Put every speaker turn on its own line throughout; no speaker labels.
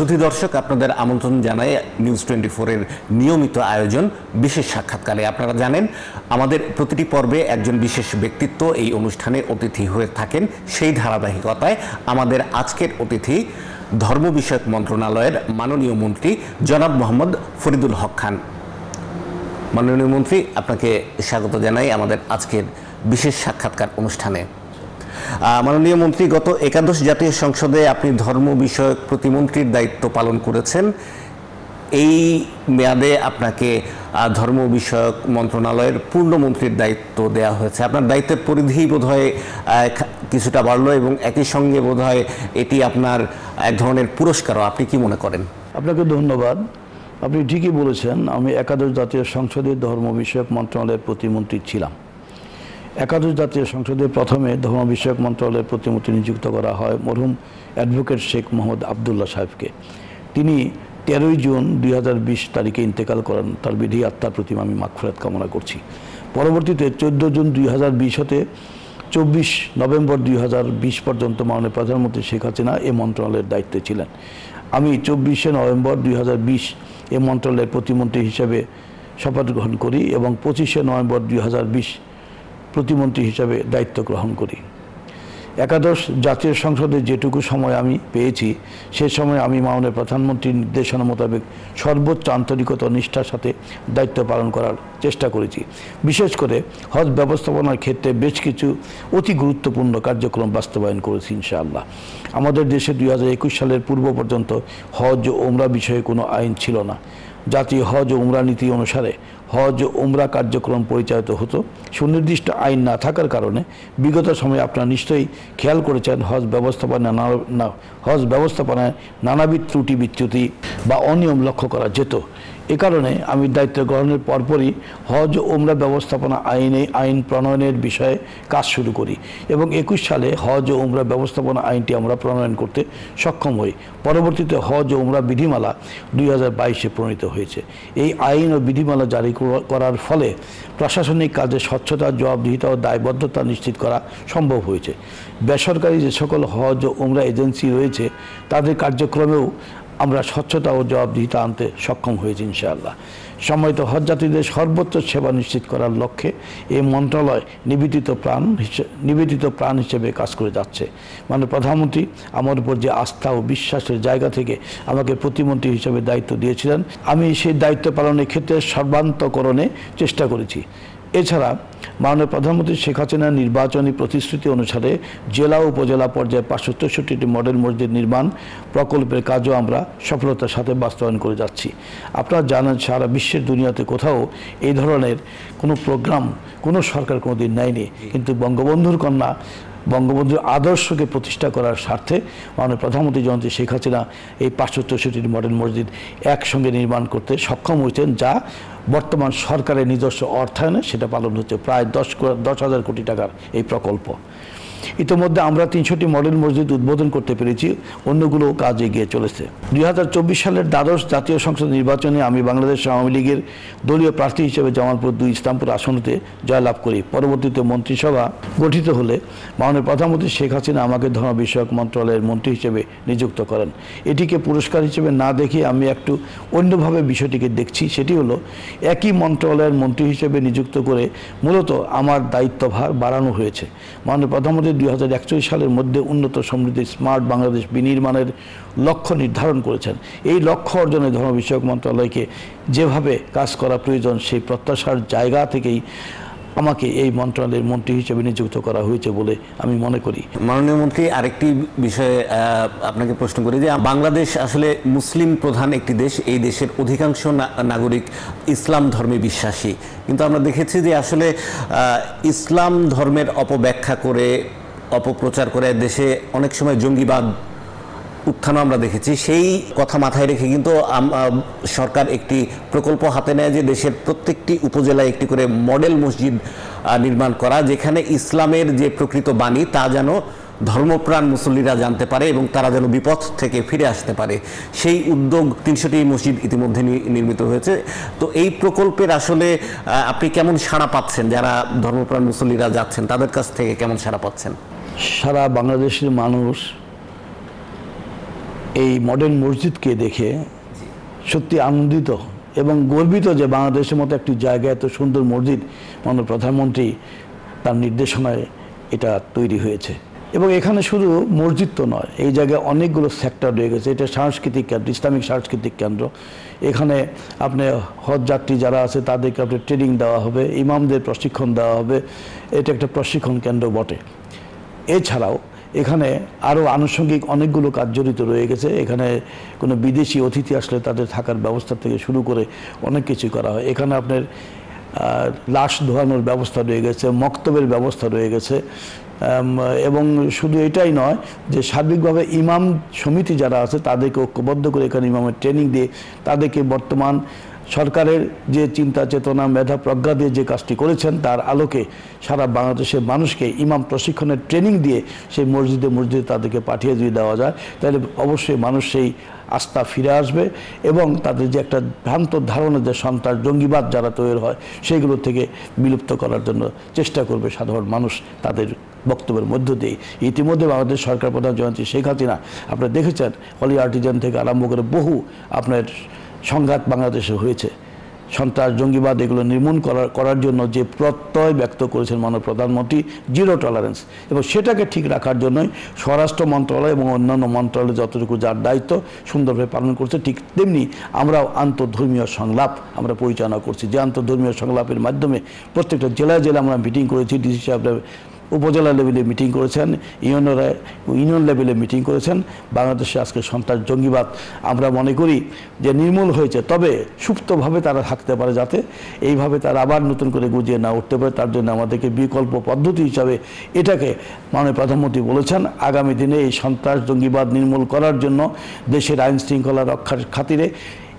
সুধী দর্শক, আপনাদের আমন্ত্রণ জানাই নিউজ টোয়েন্টি ফোরের নিয়মিত আয়োজন, বিশেষ সাক্ষাৎকারে আপনারা জানেন, আমাদের প্রতিটি পর্বে একজন বিশেষ ব্যক্তিত্ব এই অনুষ্ঠানে অতিথি হয়ে থাকেন সেই ধারাবাহিকতায়। আমাদের আজকের অতিথি ধর্ম বিষয়ক মন্ত্রণালয়ের মাননীয় মন্ত্রী জনাব মোহাম্মদ ফরিদুল হক খান। মাননীয় মন্ত্রী, আপনাকে স্বাগত জানাই আমাদের আজকের বিশেষ সাক্ষাৎকার অনুষ্ঠানে। মাননীয় মন্ত্রী, গত একাদশ জাতীয় সংসদে আপনি ধর্ম বিষয়ক প্রতিমন্ত্রীর দায়িত্ব পালন করেছেন। এই মেয়াদে আপনাকে ধর্ম বিষয়ক মন্ত্রণালয়ের পূর্ণমন্ত্রীর দায়িত্ব দেওয়া হয়েছে। আপনার দায়িত্বের পরিধি বোধহয় কিছুটা বাড়লো এবং একই সঙ্গে বোধহয় এটি আপনার এক ধরনের পুরস্কারও। আপনি কি মনে করেন?
আপনাকে ধন্যবাদ। আপনি ঠিকই বলেছেন, আমি একাদশ জাতীয় সংসদের ধর্ম বিষয়ক মন্ত্রণালয়ের প্রতিমন্ত্রী ছিলাম। একাদশ জাতীয় সংসদে প্রথমে ধর্ম বিষয়ক মন্ত্রণালয়ের প্রতিমন্ত্রী নিযুক্ত করা হয় মরহুম অ্যাডভোকেট শেখ মোহাম্মদ আবদুল্লাহ সাহেবকে। তিনি তেরোই জুন দুই হাজার বিশ তারিখে ইন্তেকাল করেন। তার বিধি আত্মার প্রতি আমি মাগফরাত কামনা করছি। পরবর্তীতে চোদ্দ জুন দুই হাজার হতে চব্বিশ নভেম্বর দুই হাজার বিশ পর্যন্ত মাননীয় প্রধানমন্ত্রী শেখ হাসিনা এ মন্ত্রণালয়ের দায়িত্বে ছিলেন। আমি চব্বিশে নভেম্বর দুই হাজার বিশ এ মন্ত্রণালয়ের প্রতিমন্ত্রী হিসেবে শপথ গ্রহণ করি এবং পঁচিশে নভেম্বর দুই হাজার বিশ প্রতিমন্ত্রী হিসাবে দায়িত্ব গ্রহণ করি। একাদশ জাতীয় সংসদে যেটুকু সময় আমি পেয়েছি, সে সময় আমি মাননীয় প্রধানমন্ত্রীর নির্দেশনা মোতাবেক সর্বোচ্চ আন্তরিকতা নিষ্ঠার সাথে দায়িত্ব পালন করার চেষ্টা করেছি। বিশেষ করে হজ ব্যবস্থাপনার ক্ষেত্রে বেশ কিছু অতি গুরুত্বপূর্ণ কার্যক্রম বাস্তবায়ন করেছি ইনশাআল্লাহ। আমাদের দেশে দুই হাজার একুশ সালের পূর্ব পর্যন্ত হজ ও ওমরা বিষয়ে কোনো আইন ছিল না। জাতীয় হজ ও উমরা নীতি অনুসারে হজ উমরা কার্যক্রম পরিচালিত হতো। সুনির্দিষ্ট আইন না থাকার কারণে বিগত সময়ে আপনারা নিশ্চয়ই খেয়াল করেছেন হজ ব্যবস্থাপনা হজ ব্যবস্থাপনায় নানাবিধ ত্রুটি বিচ্যুতি বা অনিয়ম লক্ষ্য করা যেত। এ কারণে আমি দায়িত্ব গ্রহণের পরপরই হজ ওমরা ব্যবস্থাপনা আইনে, আইন প্রণয়নের বিষয়ে কাজ শুরু করি এবং একুশ সালে হজ ও উমরা ব্যবস্থাপনা আইনটি আমরা প্রণয়ন করতে সক্ষম হই। পরবর্তীতে হজ ও উমরা বিধিমালা দুই হাজার বাইশে প্রণীত হয়েছে। এই আইন ও বিধিমালা জারি করার ফলে প্রশাসনিক কাজে স্বচ্ছতা, জবাবদিহিতা ও দায়বদ্ধতা নিশ্চিত করা সম্ভব হয়েছে। বেসরকারি যে সকল হজ ও উমরা এজেন্সি রয়েছে, তাদের কার্যক্রমেও আমরা স্বচ্ছতা ও জবাবদিহিতা আনতে সক্ষম হয়েছি ইনশাআল্লাহ। সম্মানিত হজযাত্রীদের সর্বোচ্চ সেবা নিশ্চিত করার লক্ষ্যে এই মন্ত্রণালয় নিবেদিত প্রাণ নিবেদিত প্রাণ হিসেবে কাজ করে যাচ্ছে। মানে প্রধানমন্ত্রী, আমার উপর যে আস্থা ও বিশ্বাসের জায়গা থেকে আমাকে প্রতিমন্ত্রী হিসেবে দায়িত্ব দিয়েছিলেন, আমি সেই দায়িত্ব পালনের ক্ষেত্রে সর্বান্তকরণে চেষ্টা করেছি। এছাড়া মাননীয় প্রধানমন্ত্রী শেখ হাসিনার নির্বাচনী প্রতিশ্রুতি অনুসারে জেলা উপজেলা পর্যায়ে পাঁচশো তেষট্টিটি মডেল মসজিদ নির্মাণ প্রকল্পের কাজও আমরা সফলতার সাথে বাস্তবায়ন করে যাচ্ছি। আপনারা জানেন সারা বিশ্বের দুনিয়াতে কোথাও এই ধরনের কোনো প্রোগ্রাম কোনো সরকার কোনো দিন নেয়নি। কিন্তু বঙ্গবন্ধুর কন্যা বঙ্গবন্ধুর আদর্শকে প্রতিষ্ঠা করার স্বার্থে মাননীয় প্রধানমন্ত্রী জয়ন্তী শেখ হাসিনা এই পাঁচশো চৌষট্টির মডেল মসজিদ একসঙ্গে নির্মাণ করতে সক্ষম হয়েছেন, যা বর্তমান সরকারের নিজস্ব অর্থায়নে সেটা পালন হচ্ছে প্রায় দশ দশ হাজার কোটি টাকার এই প্রকল্প। ইতিমধ্যে আমরা তিনশোটি মডেল মসজিদ উদ্বোধন করতে পেরেছি, অন্যগুলো কাজ এগিয়ে চলেছে। দুই সালের দ্বাদশ জাতীয় সংসদ নির্বাচনে আমি বাংলাদেশ আওয়ামী লীগের দলীয় প্রার্থী হিসেবে জামালপুর দুই ইসলামপুর আসনতে জয়লাভ করি। পরবর্তীতে মন্ত্রিসভা গঠিত হলে মাননীয় প্রধানমন্ত্রী শেখ হাসিনা আমাকে ধর্ম বিষয়ক মন্ত্রণালয়ের মন্ত্রী হিসেবে নিযুক্ত করেন। এটিকে পুরস্কার হিসেবে না দেখে আমি একটু অন্যভাবে বিষয়টিকে দেখছি, সেটি হলো একই মন্ত্রণালয়ের মন্ত্রী হিসেবে নিযুক্ত করে মূলত আমার দায়িত্বভার বাড়ানো হয়েছে। মাননীয় প্রধানমন্ত্রী আমাদের দুই সালের মধ্যে উন্নত সমৃদ্ধি স্মার্ট বাংলাদেশ বিনির্মাণের লক্ষ্য নির্ধারণ করেছেন। এই লক্ষ্য অর্জনে ধর্ম বিষয়ক মন্ত্রণালয়কে যেভাবে কাজ করা প্রয়োজন, সেই প্রত্যাশার জায়গা থেকেই আমাকে এই মন্ত্রণালয়ের মন্ত্রী হিসেবে নিযুক্ত করা হয়েছে বলে আমি মনে করি।
মাননীয় মন্ত্রী, আরেকটি বিষয়ে আপনাকে প্রশ্ন করি যে বাংলাদেশ আসলে মুসলিম প্রধান একটি দেশ, এই দেশের অধিকাংশ নাগরিক ইসলাম ধর্মে বিশ্বাসী। কিন্তু আমরা দেখেছি যে আসলে ইসলাম ধর্মের অপব্যাখ্যা করে অপপ্রচার করে দেশে অনেক সময় জঙ্গিবাদ উত্থান আমরা দেখেছি। সেই কথা মাথায় রেখে কিন্তু সরকার একটি প্রকল্প হাতে নেয় যে দেশের প্রত্যেকটি উপজেলায় একটি করে মডেল মসজিদ নির্মাণ করা, যেখানে ইসলামের যে প্রকৃত বাণী, তা যেন ধর্মপ্রাণ মুসল্লিরা জানতে পারে এবং তারা যেন বিপদ থেকে ফিরে আসতে পারে। সেই উদ্যোগ তিনশোটি মসজিদ ইতিমধ্যে নির্মিত হয়েছে। তো এই প্রকল্পের আসলে আপনি কেমন সাড়া পাচ্ছেন? যারা ধর্মপ্রাণ মুসল্লিরা যাচ্ছেন, তাদের কাছ থেকে কেমন সাড়া পাচ্ছেন?
সারা বাংলাদেশের মানুষ এই মডেল মসজিদকে দেখে সত্যি আনন্দিত এবং গর্বিত যে বাংলাদেশের মতো একটি জায়গায় এত সুন্দর মসজিদ মাননীয় প্রধানমন্ত্রী তার নির্দেশনায় এটা তৈরি হয়েছে। এবং এখানে শুধু মসজিদ তো নয় এই জায়গায় অনেকগুলো সেক্টর রয়ে গেছে। এটা সাংস্কৃতিক কেন্দ্র ইসলামিক সাংস্কৃতিক কেন্দ্র। এখানে আপনি হজ যাত্রী যারা আছে তাদেরকে আপনি ট্রেনিং দেওয়া হবে ইমামদের প্রশিক্ষণ দেওয়া হবে। এটা একটা প্রশিক্ষণ কেন্দ্র বটে। এছাড়াও এখানে আরও আনুষঙ্গিক অনেকগুলো কাজ জড়িত রয়ে গেছে। এখানে কোনো বিদেশি অতিথি আসলে তাদের থাকার ব্যবস্থা থেকে শুরু করে অনেক কিছু করা হয়। এখানে আপনার লাশ ধোয়ানোর ব্যবস্থা রয়ে গেছে, মক্তবের ব্যবস্থা রয়ে গেছে। এবং শুধু এটাই নয় যে সার্বিকভাবে ইমাম সমিতি যারা আছে তাদেরকে ঐক্যবদ্ধ করে এখানে ইমামের ট্রেনিং দিয়ে তাদেরকে বর্তমান সরকারের যে চিন্তা চেতনা, মেধা, প্রজ্ঞা দিয়ে যে কাজটি করেছেন, তার আলোকে সারা বাংলাদেশের মানুষকে ইমাম প্রশিক্ষণের ট্রেনিং দিয়ে সেই মসজিদে মসজিদে তাদেরকে পাঠিয়ে দিয়ে দেওয়া যায়, তাহলে অবশ্যই মানুষ সেই আস্থা ফিরে আসবে এবং তাদের যে একটা ভ্রান্ত ধারণা যে সন্ত্রাস, জঙ্গিবাদ যারা তৈরি হয় সেইগুলো থেকে বিলুপ্ত করার জন্য চেষ্টা করবে সাধারণ মানুষ তাদের বক্তব্যের মধ্য দিয়ে। ইতিমধ্যে বাংলাদেশ সরকার প্রধান জয়ন্তী শেখ হাসিনা, আপনারা দেখেছেন, হলি আর্টিজান থেকে আরম্ভ করে বহু আপনার সংঘাত বাংলাদেশে হয়েছে। সন্ত্রাস, জঙ্গিবাদ এগুলো নির্মূল করার করার জন্য যে প্রত্যয় ব্যক্ত করেছেন মাননীয় প্রধানমন্ত্রী, জিরো টলারেন্স এবং সেটাকে ঠিক রাখার জন্যই স্বরাষ্ট্র মন্ত্রণালয় এবং অন্যান্য মন্ত্রণালয় যতটুকু যার দায়িত্ব সুন্দরভাবে পালন করছে, ঠিক তেমনি আমরাও আন্তঃধর্মীয় সংলাপ আমরা পরিচালনা করছি। যে আন্তঃধর্মীয় সংলাপের মাধ্যমে প্রত্যেকটা জেলায় জেলায় আমরা মিটিং করেছি, ডিসি সাহেবরা উপজেলা লেভেলে মিটিং করেছেন, ইউনিয়নরা, ইউনিয়ন লেভেলে মিটিং করেছেন। বাংলাদেশে আজকে সন্ত্রাস জঙ্গিবাদ আমরা মনে করি যে নির্মূল হয়েছে, তবে সুপ্তভাবে তারা থাকতে পারে যাতে এইভাবে তারা আবার নতুন করে গুজিয়ে না উঠতে পারে। তার জন্য আমাদেরকে বিকল্প পদ্ধতি হিসাবে এটাকে মাননীয় প্রধানমন্ত্রী বলেছেন, আগামী দিনে এই সন্ত্রাস জঙ্গিবাদ নির্মূল করার জন্য দেশের আইন শৃঙ্খলা রক্ষার খাতিরে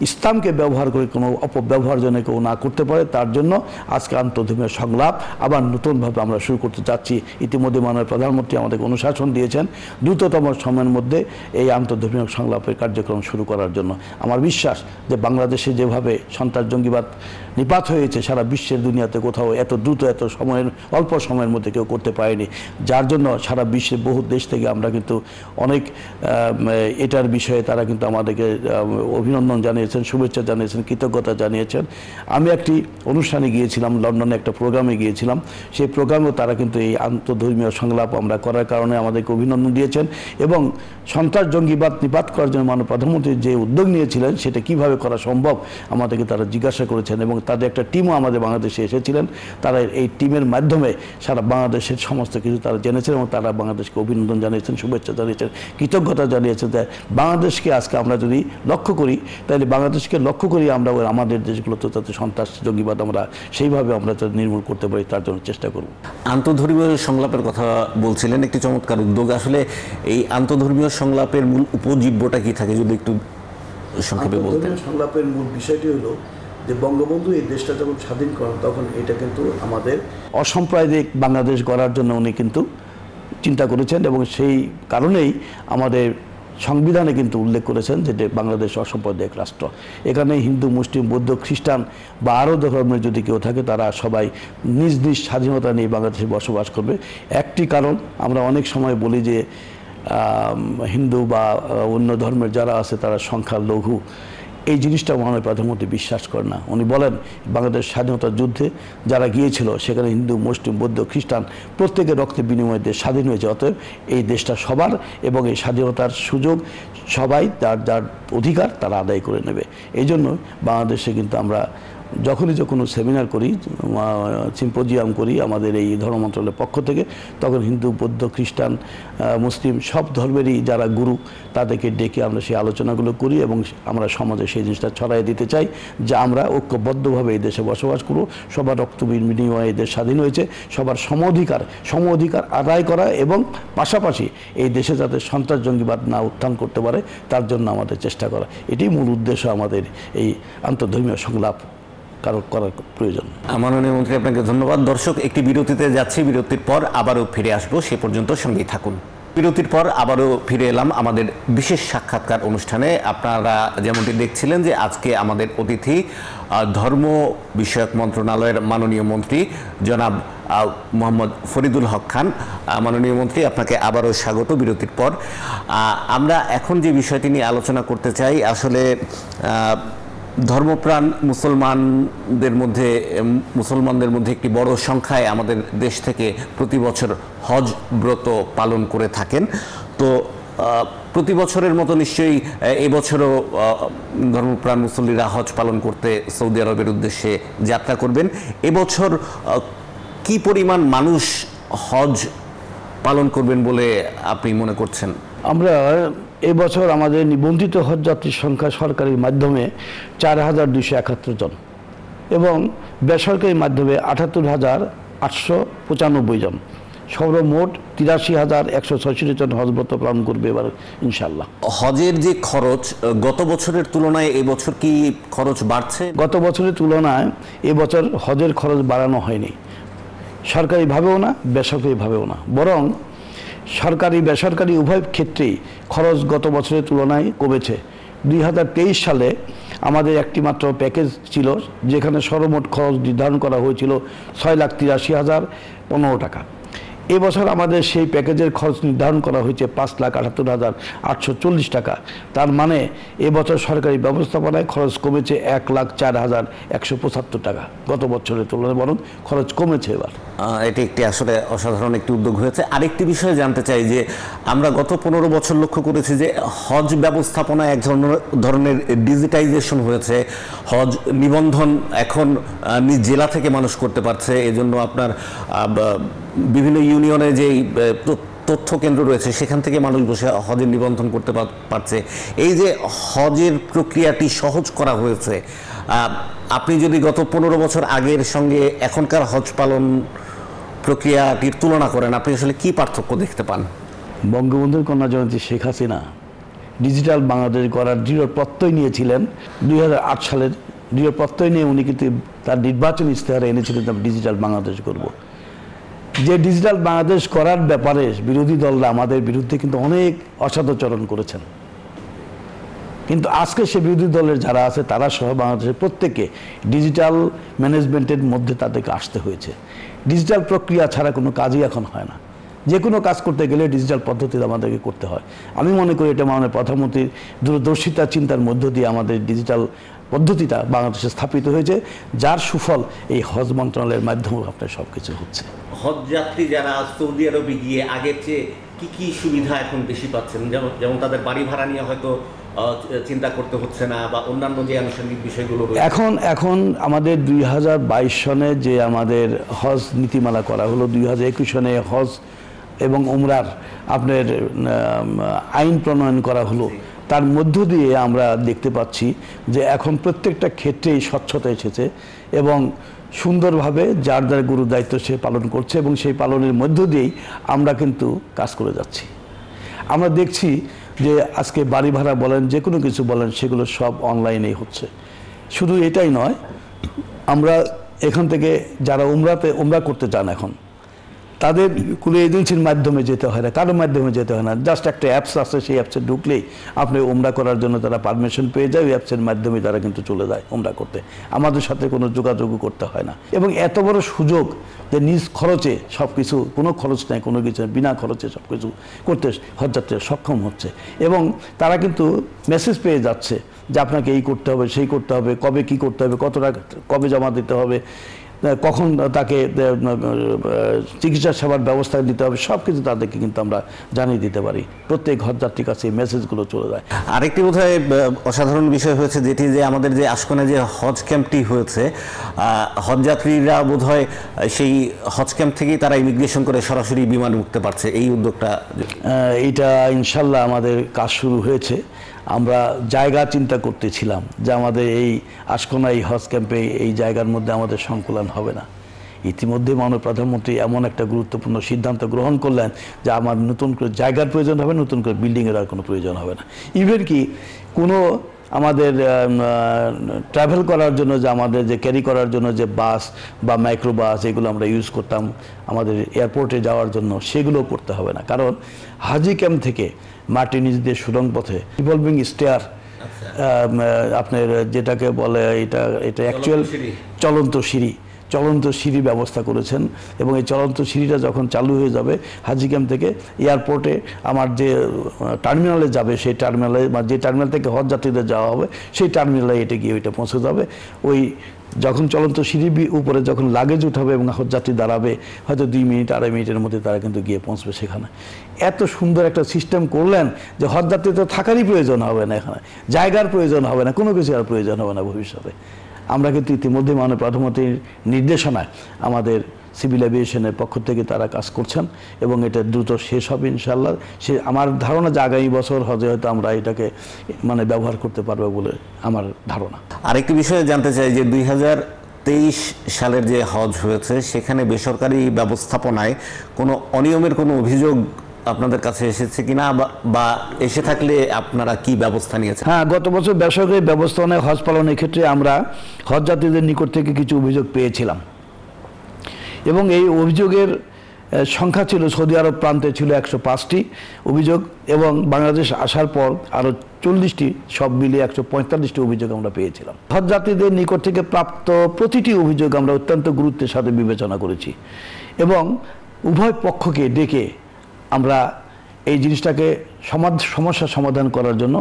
ইসলামকে ব্যবহার করে কোনো অপব্যবহার যেন কেউ না করতে পারে, তার জন্য আজকে আন্তর্ধর্মীয় সংলাপ, আবার নতুনভাবে আমরা শুরু করতে চাচ্ছি। ইতিমধ্যে মাননীয় প্রধানমন্ত্রী আমাদেরকে অনুশাসন দিয়েছেন দ্রুততম সময়ের মধ্যে এই আন্তর্ধর্মীয় সংলাপের কার্যক্রম শুরু করার জন্য। আমার বিশ্বাস যে বাংলাদেশে যেভাবে সন্ত্রাস, জঙ্গিবাদ নিপাত হয়েছে, সারা বিশ্বের দুনিয়াতে কোথাও এত দ্রুত, এত সময়ের, অল্প সময়ের মধ্যে কেউ করতে পারেনি। যার জন্য সারা বিশ্বের বহু দেশ থেকে আমরা কিন্তু অনেক এটার বিষয়ে তারা কিন্তু আমাদেরকে অভিনন্দন অভিনন্দন জানিয়েছেন, শুভেচ্ছা জানিয়েছেন, কৃতজ্ঞতা জানিয়েছেন। আমি একটি অনুষ্ঠানে গিয়েছিলাম, লন্ডনে একটা প্রোগ্রামে গিয়েছিলাম। সেই প্রোগ্রামেও তারা কিন্তু এই আন্তঃধর্মীয় সংলাপ আমরা করার কারণে আমাদেরকে অভিনন্দন দিয়েছেন এবং সন্ত্রাস, জঙ্গিবাদ, নিপাত করার জন্য মাননীয় প্রধানমন্ত্রী যে উদ্যোগ নিয়েছিলেন, সেটা কীভাবে করা সম্ভব আমাদেরকে তারা জিজ্ঞাসা করেছেন এবং তাদের একটা টিমও আমাদের বাংলাদেশে এসেছিলেন। তারা এই টিমের মাধ্যমে সারা বাংলাদেশের সমস্ত কিছু তারা জেনেছেন এবং তারা বাংলাদেশকে অভিনন্দন জানিয়েছেন, শুভেচ্ছা জানিয়েছেন, কৃতজ্ঞতা জানিয়েছেন বাংলাদেশকে আজকে আমরা যদি লক্ষ্য করি, তাহলে বাংলাদেশকে লক্ষ্য করি আমরা আমাদের দেশগুলোতে যাতে সন্ত্রাস জঙ্গিবাদ আমরা সেইভাবে আমরা যাতে নির্মূল করতে পারি তার জন্য চেষ্টা করব।
আন্তধর্মীয় সংলাপের কথা বলছিলেন একটি চমৎকার উদ্যোগ। আসলে এই আন্তধর্মীয় সংলাপের মূল উপজীব্যটা কি থাকে যদি একটু সংক্ষেপে বলতেন?
সংলাপের মূল বিষয়টি হলো যে বঙ্গবন্ধু এই দেশটা যখন স্বাধীন করেন তখন এটা কিন্তু আমাদের অসাম্প্রদায়িক বাংলাদেশ গড়ার জন্য উনি কিন্তু চিন্তা করেছেন এবং সেই কারণেই আমাদের সংবিধানে কিন্তু উল্লেখ করেছেন যে বাংলাদেশ অসাম্প্রদায়িক রাষ্ট্র। এখানে হিন্দু, মুসলিম, বৌদ্ধ, খ্রিস্টান বা আরও ধর্মের যদি কেউ থাকে, তারা সবাই নিজ নিজ স্বাধীনতা নিয়ে বাংলাদেশে বসবাস করবে। একটি কারণ আমরা অনেক সময় বলি যে হিন্দু বা অন্য ধর্মের যারা আছে, তারা সংখ্যা লঘু এই জিনিসটা মহানবী প্রধানমন্ত্রী বিশ্বাস করেন না। উনি বলেন, বাংলাদেশ স্বাধীনতা যুদ্ধে যারা গিয়েছিল, সেখানে হিন্দু, মুসলিম, বৌদ্ধ, খ্রিস্টান প্রত্যেকের রক্তের বিনিময়ে দেশ স্বাধীন হয়েছে। অতএব এই দেশটা সবার এবং এই স্বাধীনতার সুযোগ সবাই তার যার অধিকার তারা আদায় করে নেবে। এই জন্য বাংলাদেশে কিন্তু আমরা যখনই যে কোনো সেমিনার করি সিম্পোজিয়াম করি আমাদের এই ধর্ম মন্ত্রণালয়ের পক্ষ থেকে, তখন হিন্দু, বৌদ্ধ, খ্রিস্টান মুসলিম সব ধর্মেরই যারা গুরু, তাদেরকে ডেকে আমরা সেই আলোচনাগুলো করি এবং আমরা সমাজে সেই জিনিসটা ছড়াই দিতে চাই যে আমরা ঐক্যবদ্ধভাবে এই দেশে বসবাস করব। সবার রক্ত বিনিময়ে এই দেশ স্বাধীন হয়েছে। সবার সম অধিকার সম অধিকার আদায় করা এবং পাশাপাশি এই দেশে যাতে সন্ত্রাস জঙ্গিবাদ না উত্থান করতে পারে, তার জন্য আমাদের চেষ্টা করা। এটাই মূল উদ্দেশ্য আমাদের এই আন্তর্ধর্মীয় সংলাপ। কারও করার প্রয়োজন।
মাননীয় মন্ত্রী, আপনাকে ধন্যবাদ। দর্শক, একটি বিরতিতে যাচ্ছি। বিরতির পর আবারও ফিরে আসব। সে পর্যন্ত সঙ্গেই থাকুন। বিরতির পর আবারও ফিরে এলাম আমাদের বিশেষ সাক্ষাৎকার অনুষ্ঠানে। আপনারা যেমনটি দেখছিলেন যে আজকে আমাদের অতিথি ধর্ম বিষয়ক মন্ত্রণালয়ের মাননীয় মন্ত্রী জনাব মোহাম্মদ ফরিদুল হক খান। মাননীয় মন্ত্রী, আপনাকে আবারও স্বাগত বিরতির পর। আমরা এখন যে বিষয়টি নিয়ে আলোচনা করতে চাই, আসলে ধর্মপ্রাণ মুসলমানদের মধ্যে মুসলমানদের মধ্যে একটি বড় সংখ্যায় আমাদের দেশ থেকে প্রতি বছর হজ ব্রত পালন করে থাকেন। তো প্রতি বছরের মতো নিশ্চয়ই এবছরও ধর্মপ্রাণ মুসল্লিরা হজ পালন করতে সৌদি আরবের উদ্দেশ্যে যাত্রা করবেন। এবছর কি পরিমাণ মানুষ হজ পালন করবেন বলে আপনি মনে করছেন?
আমরা এবছর আমাদের নিবন্ধিত হজযাত্রীর সংখ্যা সরকারি মাধ্যমে চার হাজার দুইশো একাত্তর জন এবং বেসরকারি মাধ্যমে আটাত্তর হাজার আটশো পঁচানব্বই জন। সর্বমোট তিরাশি হাজার একশো ছয়ষট্টি জন হজব্রত পালন করবে এবার ইনশাল্লাহ
হজের যে খরচ গত বছরের তুলনায় এবছর কি খরচ বাড়ছে?
গত বছরের তুলনায় এবছর হজের খরচ বাড়ানো হয়নি। সরকারিভাবেও না বেসরকারিভাবেও না। বরং সরকারি, বেসরকারি উভয় ক্ষেত্রেই খরচ গত বছরের তুলনায় কমেছে। দুই হাজার তেইশ সালে আমাদের একটি মাত্র প্যাকেজ ছিল, যেখানে সর্বমোট খরচ নির্ধারণ করা হয়েছিল ছয় লাখ তিরাশি হাজার পনেরো টাকা। এবছর আমাদের সেই প্যাকেজের খরচ নির্ধারণ করা হয়েছে পাঁচ লাখ আটাত্তর হাজার আটশো চল্লিশ টাকা। তার মানে এবছর সরকারি ব্যবস্থাপনায় খরচ কমেছে এক লাখ চার হাজার একশো পঁচাত্তর টাকা। গত বছরের তুলনায় বরং খরচ কমেছে এবার।
এটি একটি আসলে অসাধারণ একটি উদ্যোগ হয়েছে। আরেকটি বিষয়ে জানতে চাই যে, আমরা গত পনেরো বছর লক্ষ্য করেছি যে, হজ ব্যবস্থাপনা এক ধরনের ধরনের ডিজিটাইজেশন হয়েছে। হজ নিবন্ধন এখন জেলা থেকে মানুষ করতে পারছে। এজন্য আপনার বিভিন্ন ইউনিয়নে যেই তথ্য কেন্দ্র রয়েছে, সেখান থেকে মানুষ বসে হজের নিবন্ধন করতে পারছে। এই যে হজের প্রক্রিয়াটি সহজ করা হয়েছে আপনি যদি গত পনেরো বছর আগের সঙ্গে এখনকার হজ পালন প্রক্রিয়াটির তুলনা করেন, আপনি আসলে কি পার্থক্য দেখতে পান?
বঙ্গবন্ধুর কন্যা জয়ন্তী শেখ হাসিনা ডিজিটাল বাংলাদেশ গড়ার দৃঢ় প্রত্যয় নিয়েছিলেন। দুই হাজার আট সালের দৃঢ় প্রত্যয় নিয়ে উনি কিন্তু তার নির্বাচন ইস্তেহারে এনেছিলেন ডিজিটাল বাংলাদেশ করব যে ডিজিটাল বাংলাদেশ করার ব্যাপারে বিরোধী দলরা আমাদের বিরুদ্ধে কিন্তু অনেক অসাধচরণ করেছেন। কিন্তু আজকে সে বিরোধী দলের যারা আছে, তারা সহ বাংলাদেশের প্রত্যেকে ডিজিটাল ম্যানেজমেন্টের মধ্যে তাদেরকে আসতে হয়েছে। ডিজিটাল প্রক্রিয়া ছাড়া কোনো কাজই এখন হয় না। যে কোনো কাজ করতে গেলে ডিজিটাল পদ্ধতিতে আমাদেরকে করতে হয়। আমি মনে করি এটা মাননীয় প্রধানমন্ত্রীর দূরদর্শিতা চিন্তার মধ্য দিয়ে আমাদের ডিজিটাল পদ্ধতিটা বাংলাদেশে স্থাপিত হয়েছে, যার সুফল এই হজ মন্ত্রণালয়ের মাধ্যমে আপনার সব কিছু হচ্ছে।
হজ যাত্রী যারা সৌদি আরবে গিয়ে আগের চেয়ে কি কি সুবিধা এখন বেশি পাচ্ছেন? যেমন যেমন তাদের বাড়ি ভাড়া নিয়ে হয়তো চিন্তা করতে হচ্ছে না বা অন্যান্য যে আনুষঙ্গিক বিষয়গুলো
এখন এখন আমাদের দুই হাজার বাইশ সনে যে আমাদের হজ নীতিমালা করা হলো দুই হাজার একুশ সনে হজ এবং উমরার আপনার আইন প্রণয়ন করা হলো তার মধ্য দিয়ে আমরা দেখতে পাচ্ছি যে এখন প্রত্যেকটা ক্ষেত্রেই স্বচ্ছতা এসেছে এবং সুন্দরভাবে যার যার গুরুর দায়িত্ব সে পালন করছে এবং সেই পালনের মধ্য দিয়েই আমরা কিন্তু কাজ করে যাচ্ছি। আমরা দেখছি যে আজকে বাড়ি ভাড়া বলেন, যে কোনো কিছু বলেন, সেগুলো সব অনলাইনেই হচ্ছে। শুধু এটাই নয়, আমরা এখান থেকে যারা উমরাতে, উমরা করতে চান এখন তাদের কোনো এজেন্সির মাধ্যমে যেতে হয় না কারোর মাধ্যমে যেতে হয় না। জাস্ট একটা অ্যাপস আছে, সেই অ্যাপসে ঢুকলেই আপনি ওমরা করার জন্য তারা পারমিশন পেয়ে যায়, ওই অ্যাপসের মাধ্যমে তারা কিন্তু চলে যায় ওমরা করতে। আমাদের সাথে কোনো যোগাযোগও করতে হয় না। এবং এত বড় সুযোগ যে নিজ খরচে সব কিছু কোনো খরচ নেই, কোনো কিছু বিনা খরচে সব কিছু করতে হজযাত্রীরা সক্ষম হচ্ছে। এবং তারা কিন্তু মেসেজ পেয়ে যাচ্ছে যে আপনাকে এই করতে হবে, সেই করতে হবে, কবে কি করতে হবে, কত টাকা, কবে জমা দিতে হবে। কখন তাকে চিকিৎসা সেবার ব্যবস্থা দিতে হবে সব কিছু তাদেরকে কিন্তু আমরা জানিয়ে দিতে পারি। প্রত্যেক হজযাত্রীর কাছে এই মেসেজগুলো চলে যায়।
আরেকটি বোধহয় অসাধারণ বিষয় হয়েছে যেটি যে আমাদের যে আশকনে যে হজ ক্যাম্পটি হয়েছে হজযাত্রীরা বোধহয় আহ, সেই হজ ক্যাম্প থেকেই তারা ইমিগ্রেশন করে সরাসরি বিমান উঠতে পারছে। এই উদ্যোগটা
এইটা ইনশাল্লাহ আমাদের কাজ শুরু হয়েছে। আমরা জায়গা চিন্তা করতেছিলাম যে আমাদের এই আশকোনা এই হজ ক্যাম্পে এই জায়গার মধ্যে আমাদের সংকুলন হবে না। ইতিমধ্যে মাননীয় প্রধানমন্ত্রী এমন একটা গুরুত্বপূর্ণ সিদ্ধান্ত গ্রহণ করলেন যে আমার নতুন করে জায়গার প্রয়োজন হবে, নতুন করে বিল্ডিংয়ের আর কোনো প্রয়োজন হবে না। ইভেন কি কোনো আমাদের ট্রাভেল করার জন্য যে আমাদের যে ক্যারি করার জন্য যে বাস বা মাইক্রো বাস এগুলো আমরা ইউজ করতাম আমাদের এয়ারপোর্টে যাওয়ার জন্য সেগুলো করতে হবে না। কারণ হাজি ক্যাম্প থেকে মাটি দিয়ে সুরঙ্গ পথে রিভলভিং স্টেয়ার আপনার যেটাকে বলে এটা এটা অ্যাকচুয়াল চলন্ত সিঁড়ি। চলন্ত সিঁড়ি ব্যবস্থা করেছেন এবং এই চলন্ত সিঁড়িটা যখন চালু হয়ে যাবে হাজি ক্যাম্প থেকে এয়ারপোর্টে আমার যে টার্মিনালে যাবে সেই টার্মিনালে বা যে টার্মিনাল থেকে হজ যাত্রীদের যাওয়া হবে সেই টার্মিনালে এটা গিয়ে ওইটা পৌঁছে যাবে। ওই যখন চলন্ত সিঁড়ি উপরে যখন লাগেজ উঠাবে এবং যাত্রী দাঁড়াবে, হয়তো দুই মিনিট, আড়াই মিনিটের মধ্যে তারা কিন্তু গিয়ে পৌঁছবে সেখানে। এত সুন্দর একটা সিস্টেম করলেন যে হজযাত্রী তো থাকারই প্রয়োজন হবে না এখানে, জায়গার প্রয়োজন হবে না, কোনো কিছু আর প্রয়োজন হবে না ভবিষ্যতে। আমরা কিন্তু ইতিমধ্যে মাননীয় প্রধানমন্ত্রীর নির্দেশনায় আমাদের সিভিল এভিয়েশনের পক্ষ থেকে তারা কাজ করছেন এবং এটা দ্রুত শেষ হবে ইনশাল্লাহ সে আমার ধারণা যে আগামী বছর হজে হয়তো আমরা এটাকে মানে ব্যবহার করতে পারব বলে আমার ধারণা।
আরেকটি বিষয়ে জানতে চাই যে দুই তেইশ সালের যে হজ হয়েছে, সেখানে বেসরকারি ব্যবস্থাপনায় কোনো অনিয়মের কোনো অভিযোগ আপনাদের কাছে এসেছে কিনা বা- এসে থাকলে আপনারা কি ব্যবস্থা নিয়েছেন?
হ্যাঁ গত বছর বেসরকারি ব্যবস্থাপনায় হজ পালনের ক্ষেত্রে আমরা হজ যাত্রীদের নিকট থেকে কিছু অভিযোগ পেয়েছিলাম। এবং এই অভিযোগের সংখ্যা ছিল সৌদি আরব প্রান্তে ছিল একশো পাঁচটি অভিযোগ এবং বাংলাদেশ আসার পর আরও চল্লিশটি, সব মিলিয়ে একশো পঁয়তাল্লিশটি অভিযোগ আমরা পেয়েছিলাম। হজ যাত্রীদের নিকট থেকে প্রাপ্ত প্রতিটি অভিযোগ আমরা অত্যন্ত গুরুত্বের সাথে বিবেচনা করেছি এবং উভয় পক্ষকে ডেকে আমরা এই জিনিসটাকে সমাধ সমস্যা সমাধান করার জন্য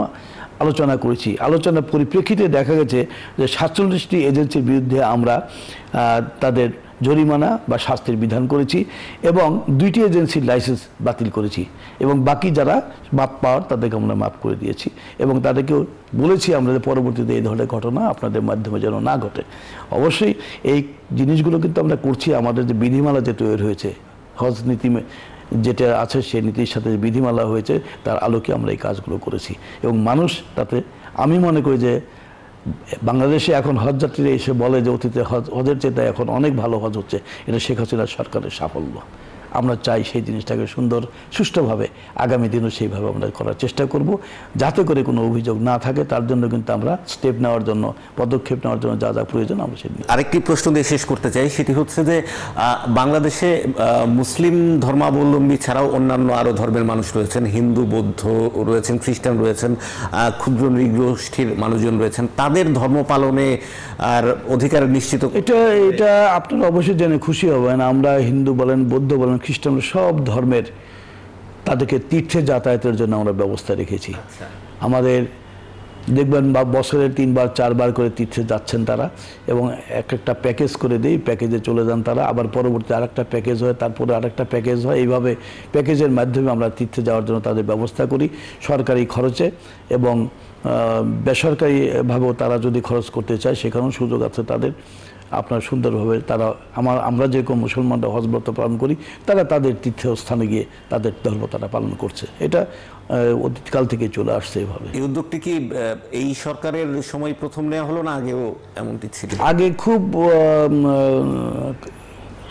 আলোচনা করেছি। আলোচনার পরিপ্রেক্ষিতে দেখা গেছে যে সাতচল্লিশটি এজেন্সির বিরুদ্ধে আমরা তাদের জরিমানা বা শাস্তির বিধান করেছি এবং দুইটি এজেন্সির লাইসেন্স বাতিল করেছি এবং বাকি যারা মাপ পাওয়ার তাদেরকে আমরা মাফ করে দিয়েছি এবং তাদেরকেও বলেছি আমরা যে পরবর্তীতে এই ধরনের ঘটনা আপনাদের মাধ্যমে যেন না ঘটে। অবশ্যই এই জিনিসগুলো কিন্তু আমরা করছি, আমাদের যে বিধিমালা যে তৈরি হয়েছে, হজ নীতি যেটা আছে সেই নীতির সাথে বিধিমালা হয়েছে, তার আলোকে আমরা এই কাজগুলো করেছি। এবং মানুষ তাতে, আমি মনে করি যে বাংলাদেশে এখন হজ যাত্রীরা এসে বলে যে অতীতে হজ, হজের চেয়ে এখন অনেক ভালো হজ হচ্ছে। এটা শেখ হাসিনার সরকারের সাফল্য। আমরা চাই সেই জিনিসটাকে সুন্দর সুষ্ঠুভাবে আগামী দিনও সেইভাবে আমরা করার চেষ্টা করব যাতে করে কোনো অভিযোগ না থাকে তার জন্য কিন্তু আমরা স্টেপ নেওয়ার জন্য পদক্ষেপ নেওয়ার জন্য যা যা প্রয়োজন আমরা সেটা।
আরেকটি প্রশ্ন দিয়ে শেষ করতে চাই সেটি হচ্ছে যে বাংলাদেশে মুসলিম ধর্মাবলম্বী ছাড়াও অন্যান্য আরও ধর্মের মানুষ রয়েছেন হিন্দু বৌদ্ধ রয়েছেন খ্রিস্টান রয়েছেন ক্ষুদ্র নৃগোষ্ঠীর মানুষজন রয়েছেন তাদের ধর্ম পালনে আর অধিকার নিশ্চিত
এটা এটা আপনারা অবশ্যই জেনে খুশি হবেন আমরা হিন্দু বলেন বৌদ্ধ বলেন খ্রিস্টান সব ধর্মের তাদেরকে তীর্থে যাতায়াতের জন্য আমরা ব্যবস্থা রেখেছি। আমাদের দেখবেন বা বছরে তিনবার চারবার করে তীর্থে যাচ্ছেন তারা এবং এক একটা প্যাকেজ করে দিই প্যাকেজে চলে যান তারা। আবার পরবর্তী আরেকটা প্যাকেজ হয় তারপরে আরেকটা প্যাকেজ হয়। এইভাবে প্যাকেজের মাধ্যমে আমরা তীর্থে যাওয়ার জন্য তাদের ব্যবস্থা করি সরকারি খরচে এবং বেসরকারিভাবেও তারা যদি খরচ করতে চায় সেখানেও সুযোগ আছে তাদের। আপনার সুন্দরভাবে তারা আমার আমরা যেরকম মুসলমানরা হজব্রত পালন করি তারা তাদের তীর্থস্থানে গিয়ে তাদের ধর্ম তারা পালন করছে। এটা অতীতকাল থেকে চলে আসছে এভাবে।
এই উদ্যোগটি কি এই সরকারের সময় প্রথম নেওয়া হলো না আগেও এমনটি ছিল?
আগে খুব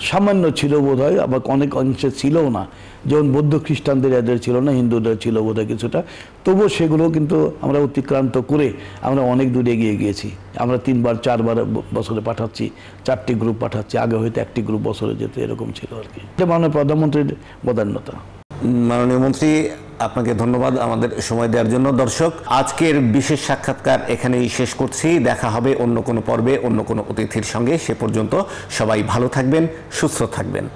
সামান্য ছিল বোধ হয় আবার অনেক অংশে ছিলও না। যেমন বৌদ্ধ খ্রিস্টানদের এদের ছিল না, হিন্দুদের ছিল বোধ কিছুটা। তবুও সেগুলো কিন্তু আমরা অতিক্রান্ত করে আমরা অনেক দূরে এগিয়ে গিয়েছি। আমরা তিনবার, চারবার বছরে পাঠাচ্ছি, চারটি গ্রুপ পাঠাচ্ছি, আগে হয়তো একটি গ্রুপ বছরে যেতে এরকম ছিল আর কি। এটা মাননীয় প্রধানমন্ত্রীর বদান্যতা।
মাননীয় মন্ত্রী আপনাকে ধন্যবাদ আমাদের সময় দেওয়ার জন্য। দর্শক, আজকের বিশেষ সাক্ষাৎকার এখানেই শেষ করছি। দেখা হবে অন্য কোনো পর্বে, অন্য কোনো অতিথির সঙ্গে। সে পর্যন্ত সবাই ভালো থাকবেন, সুস্থ থাকবেন।